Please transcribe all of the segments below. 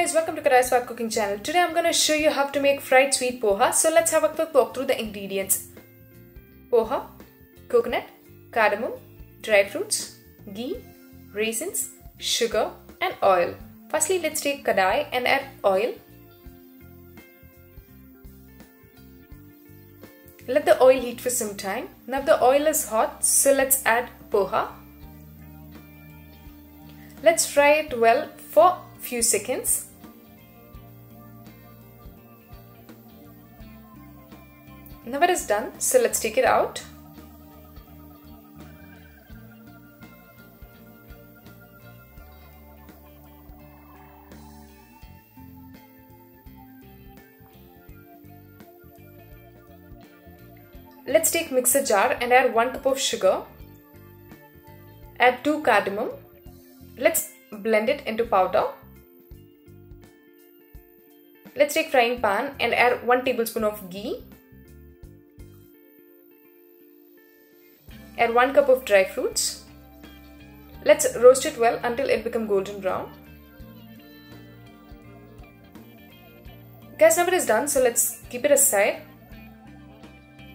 guys, welcome to Kadai Swad Cooking channel. Today I'm gonna show you how to make fried sweet poha. So let's have a quick walk through the ingredients. Poha, coconut, cardamom, dry fruits, ghee, raisins, sugar and oil. Firstly, let's take kadai and add oil. Let the oil heat for some time. Now the oil is hot, so let's add poha. Let's fry it well for a few seconds. Now it is done, so let's take it out. Let's take mixer jar and add 1 cup of sugar. Add 2 cardamom. Let's blend it into powder. Let's take frying pan and add 1 tablespoon of ghee. Add 1 cup of dry fruits. Let's roast it well until it become golden brown. Guys, now it is done, so let's keep it aside.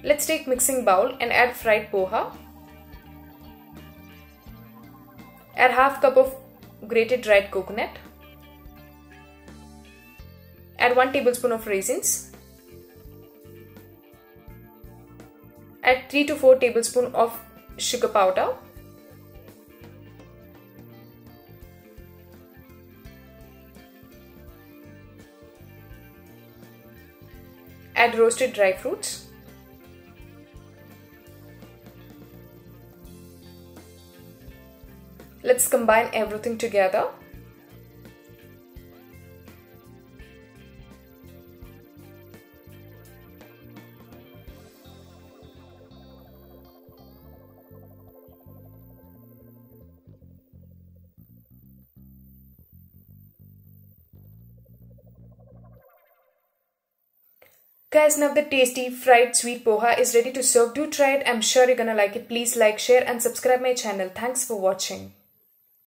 Let's take mixing bowl and add fried poha. Add half cup of grated dried coconut. Add 1 tablespoon of raisins. Add 3 to 4 tablespoon of sugar powder. Add roasted dry fruits. Let's combine everything together. Guys, now the tasty fried sweet poha is ready to serve. Do try it. I'm sure you're gonna like it. Please like, share and subscribe my channel. Thanks for watching.